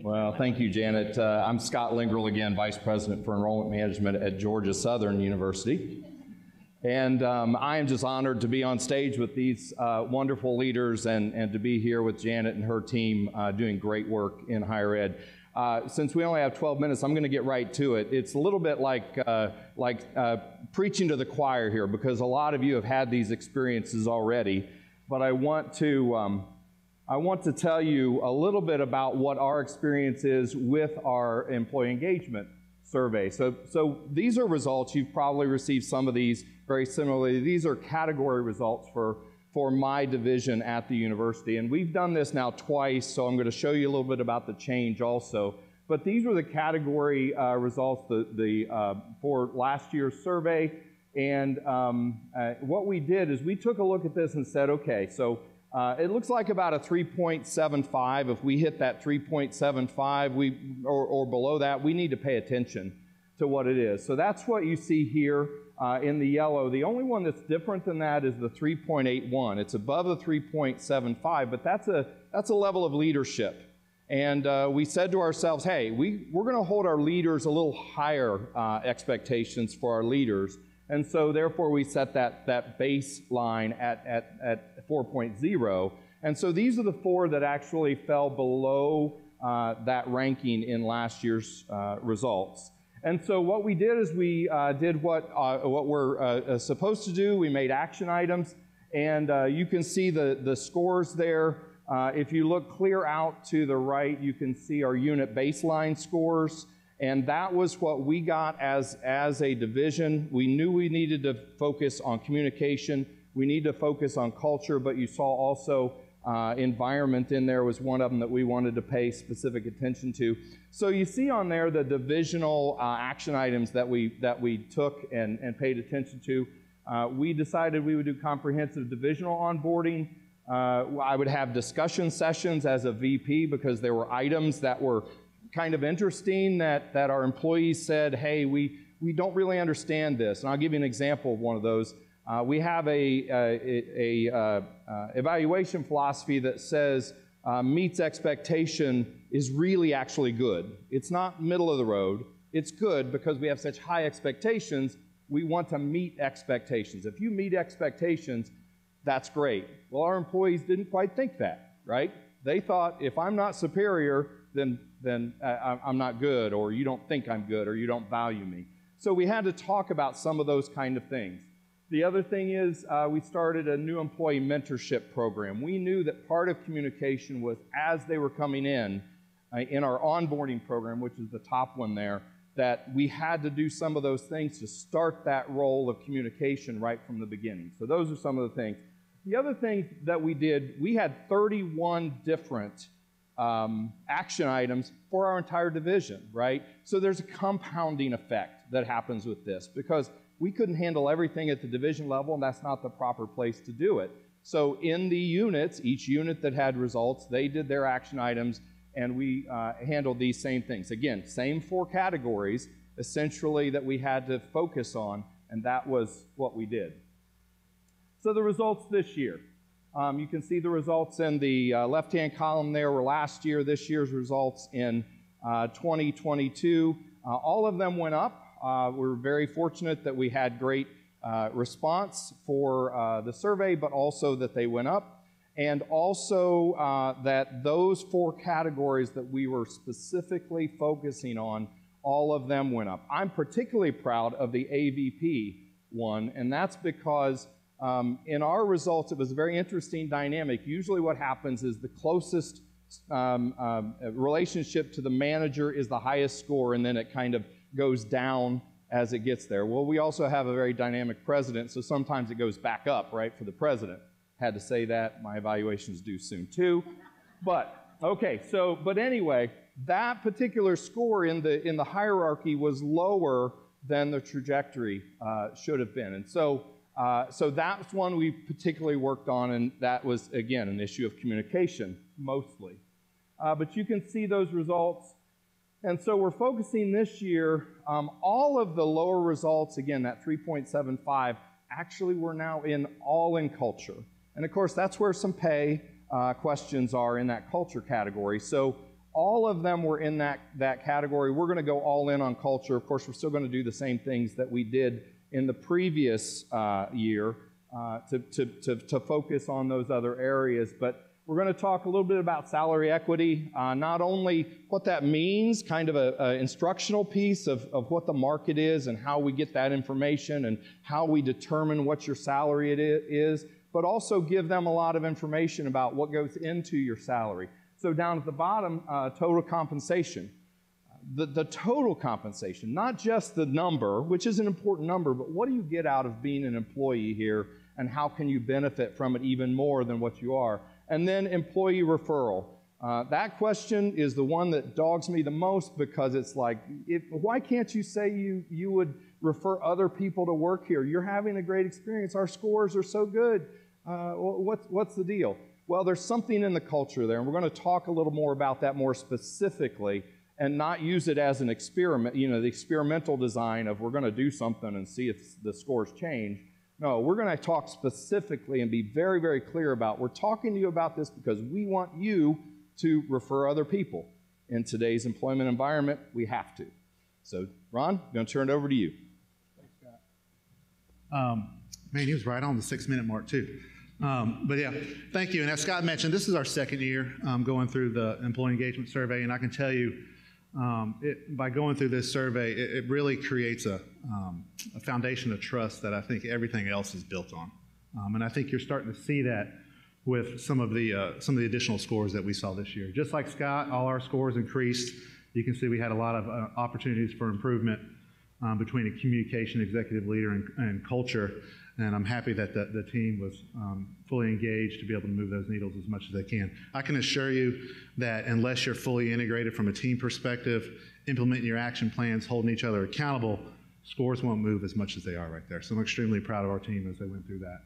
Well, thank you, Janet. Uh, I'm Scot Lingrell again, Vice President for Enrollment Management at Georgia Southern University. And um, I am just honored to be on stage with these uh, wonderful leaders and, and to be here with Janet and her team uh, doing great work in higher ed. Uh, since we only have 12 minutes, I'm going to get right to it. It's a little bit like, uh, like uh, preaching to the choir here because a lot of you have had these experiences already. But I want to, um, I want to tell you a little bit about what our experience is with our employee engagement survey. So, so these are results. You've probably received some of these very similarly. These are category results for, for my division at the university. And we've done this now twice, so I'm going to show you a little bit about the change also. But these were the category uh, results the, the, uh, for last year's survey. And um, uh, what we did is we took a look at this and said, okay, so uh, it looks like about a 3.75. If we hit that 3.75 we, or, or, below that, we need to pay attention to what it is. So that's what you see here uh, in the yellow. The only one that's different than that is the 3.81. It's above the 3.75, but that's a, that's a level of leadership. And uh, we said to ourselves, hey, we, we're going to hold our leaders a little higher uh, expectations for our leaders. And so, therefore, we set that, that baseline at, at, at 4.0. And so, these are the four that actually fell below uh, that ranking in last year's uh, results. And so, what we did is we uh, did what, uh, what we're uh, uh, supposed to do. We made action items, and you can see the, the scores there. if you look clear out to the right, you can see our unit baseline scores. And that was what we got as, as a division. We knew we needed to focus on communication. We need to focus on culture, but you saw also uh, environment in there was one of them that we wanted to pay specific attention to. So you see on there the divisional uh, action items that we, that we took and, and paid attention to. Uh, we decided we would do comprehensive divisional onboarding. Uh, I would have discussion sessions as a VP because there were items that were kind of interesting that, that our employees said, hey, we, we don't really understand this. And I'll give you an example of one of those. Uh, we have a, a, a, uh, uh, evaluation philosophy that says uh, meets expectation is really actually good. It's not middle of the road. It's good because we have such high expectations. We want to meet expectations. If you meet expectations, that's great. Well, our employees didn't quite think that, right? They thought if I'm not superior, then then uh, I'm not good, or you don't think I'm good, or you don't value me. So we had to talk about some of those kind of things. The other thing is, uh, we started a new employee mentorship program. We knew that part of communication was as they were coming in, uh, in our onboarding program, which is the top one there, that we had to do some of those things to start that role of communication right from the beginning. So, those are some of the things. The other thing that we did, we had 31 different um, action items for our entire division, right? So there's a compounding effect that happens with this because we couldn't handle everything at the division level, and that's not the proper place to do it. So in the units, each unit that had results, they did their action items, and we uh, handled these same things. Again, same four categories essentially that we had to focus on, and that was what we did. So the results this year. Um, you can see the results in the uh, left hand column there were last year, this year's results in uh, 2022. Uh, all of them went up. Uh, we're very fortunate that we had great uh, response for uh, the survey, but also that they went up. And also that those four categories that we were specifically focusing on, all of them went up. I'm particularly proud of the AVP one, and that's because um, in our results, it was a very interesting dynamic. Usually, what happens is the closest um, um, relationship to the manager is the highest score, and then it kind of goes down as it gets there. Well, we also have a very dynamic president, so sometimes it goes back up, right, for the president. Had to say that. My evaluation is due soon, too. But, okay, so, but anyway, that particular score in the, in the hierarchy was lower than the trajectory uh, should have been. And so, uh, so that's one we particularly worked on, and that was, again, an issue of communication mostly. Uh, but you can see those results. And so we're focusing this year, um, all of the lower results, again, that 3.75, actually we're now in all in culture. And of course, that's where some pay uh, questions are in that culture category. So all of them were in that, that category. We're going to go all in on culture. Of course, we're still going to do the same things that we did in the previous uh, year uh, to, to, to, to, focus on those other areas. But we're going to talk a little bit about salary equity, uh, not only what that means, kind of an instructional piece of, of what the market is and how we get that information and how we determine what your salary it is, but also give them a lot of information about what goes into your salary. So down at the bottom, uh, total compensation. The, the total compensation, not just the number, which is an important number, but what do you get out of being an employee here and how can you benefit from it even more than what you are? And then employee referral. Uh, that question is the one that dogs me the most because it's like, if, why can't you say you, you would refer other people to work here? You're having a great experience. Our scores are so good. Uh, what's, what's the deal? Well, there's something in the culture there, and we're going to talk a little more about that more specifically and not use it as an experiment, you know, the experimental design of we're going to do something and see if the scores change. No, we're going to talk specifically and be very, very clear about we're talking to you about this because we want you to refer other people. In today's employment environment, we have to. So, Ron, I'm going to turn it over to you. Thanks, Scot. Um, man, he was right on the six minute mark, too. Um, but yeah, thank you. And as Scot mentioned, this is our second year um, going through the employee engagement survey, and I can tell you, um, it, by going through this survey, it, it really creates a, um, a, foundation of trust that I think everything else is built on. Um, and I think you're starting to see that with some of the uh, some of the additional scores that we saw this year. Just like Scot, all our scores increased. You can see we had a lot of uh, opportunities for improvement um, between a communication executive leader and, and culture. And I'm happy that the, the team was um, fully engaged to be able to move those needles as much as they can. I can assure you that unless you're fully integrated from a team perspective, implementing your action plans, holding each other accountable, scores won't move as much as they are right there. So I'm extremely proud of our team as they went through that.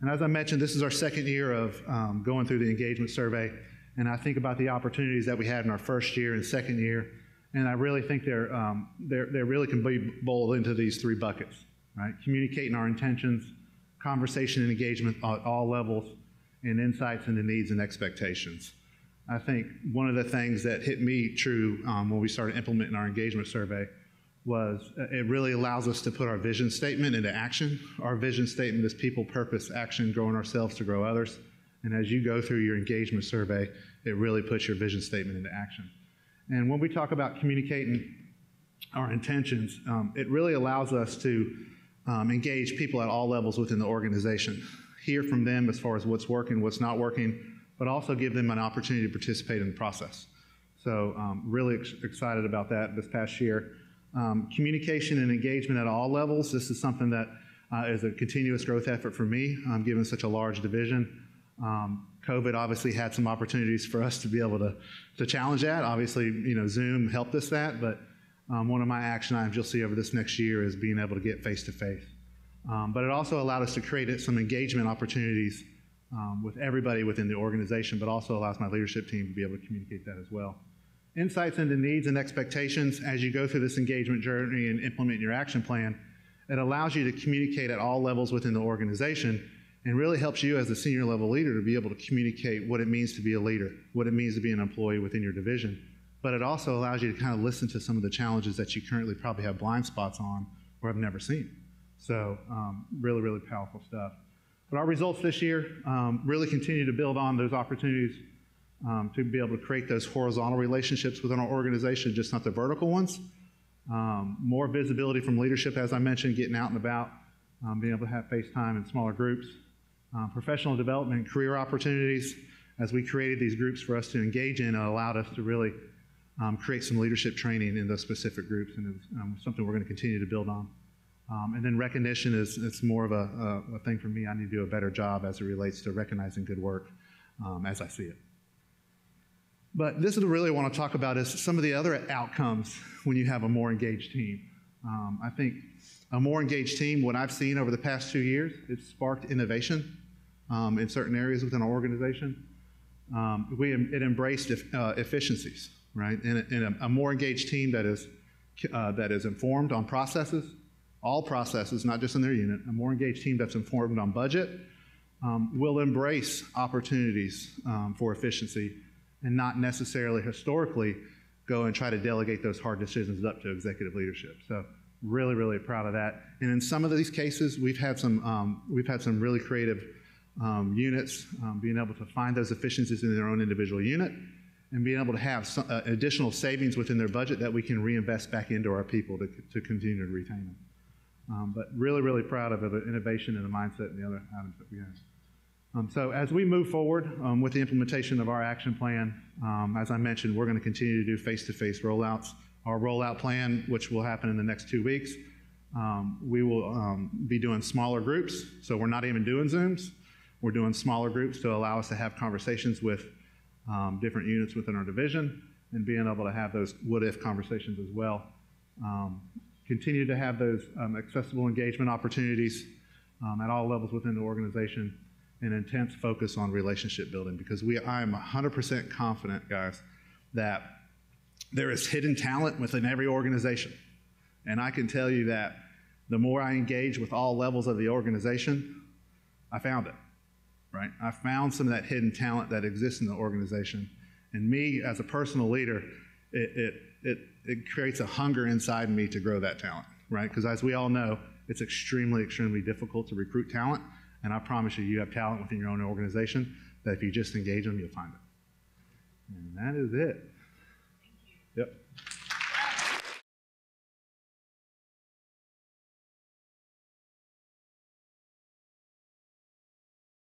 And as I mentioned, this is our second year of um, going through the engagement survey. And I think about the opportunities that we had in our first year and second year. And I really think they're, um, they're, they really can be boiled into these three buckets right? Communicating our intentions, conversation and engagement at all levels, and insights into needs and expectations. I think one of the things that hit me true um, when we started implementing our engagement survey was uh, it really allows us to put our vision statement into action. Our vision statement is people, purpose, action, growing ourselves to grow others. And as you go through your engagement survey, it really puts your vision statement into action. And when we talk about communicating our intentions, um, it really allows us to um, engage people at all levels within the organization, hear from them as far as what's working, what's not working, but also give them an opportunity to participate in the process. So, um, really ex- excited about that this past year. Um, communication and engagement at all levels. This is something that uh, is a continuous growth effort for me, um, given such a large division. Um, COVID obviously had some opportunities for us to be able to, to challenge that. Obviously, you know, Zoom helped us that, but um, one of my action items you'll see over this next year is being able to get face to face. But it also allowed us to create some engagement opportunities um, with everybody within the organization, but also allows my leadership team to be able to communicate that as well. Insights into needs and expectations as you go through this engagement journey and implement your action plan. It allows you to communicate at all levels within the organization and really helps you as a senior level leader to be able to communicate what it means to be a leader, what it means to be an employee within your division but it also allows you to kind of listen to some of the challenges that you currently probably have blind spots on or have never seen. So, um, really, really powerful stuff. But our results this year um, really continue to build on those opportunities um, to be able to create those horizontal relationships within our organization, just not the vertical ones. Um, more visibility from leadership, as I mentioned, getting out and about, um, being able to have FaceTime in smaller groups. Uh, professional development, career opportunities. As we created these groups for us to engage in, it allowed us to really um, create some leadership training in those specific groups, and it's um, something we're going to continue to build on. Um, and then recognition is it's more of a, a, a, thing for me. I need to do a better job as it relates to recognizing good work um, as I see it. But this is really what I want to talk about is some of the other outcomes when you have a more engaged team. Um, I think a more engaged team, what I've seen over the past two years, it's sparked innovation um, in certain areas within our organization. we, it embraced uh, efficiencies right? And, a, a, more engaged team that is, uh, that is informed on processes, all processes, not just in their unit, a more engaged team that's informed on budget um, will embrace opportunities um, for efficiency and not necessarily historically go and try to delegate those hard decisions up to executive leadership. So really, really proud of that. And in some of these cases, we've had some um, we've had some really creative um, units um, being able to find those efficiencies in their own individual unit and being able to have some, uh, additional savings within their budget that we can reinvest back into our people to, to continue to retain them. Um, but really, really proud of the innovation and the mindset and the other items that we have. Um, so as we move forward um, with the implementation of our action plan, um, as I mentioned, we're going to continue to do face-to-face rollouts. Our rollout plan, which will happen in the next two weeks, um, we will um, be doing smaller groups. So we're not even doing Zooms. We're doing smaller groups to allow us to have conversations with um, different units within our division and being able to have those what-if conversations as well. Um, continue to have those um, accessible engagement opportunities um, at all levels within the organization and intense focus on relationship building because we I am 100% confident guys that there is hidden talent within every organization and I can tell you that the more I engage with all levels of the organization I found it right I found some of that hidden talent that exists in the organization and me as a personal leader it it it, it creates a hunger inside me to grow that talent right because as we all know it's extremely extremely difficult to recruit talent and I promise you, you have talent within your own organization that if you just engage them, you'll find it. And that is it. Yep.